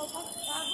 好，好，好。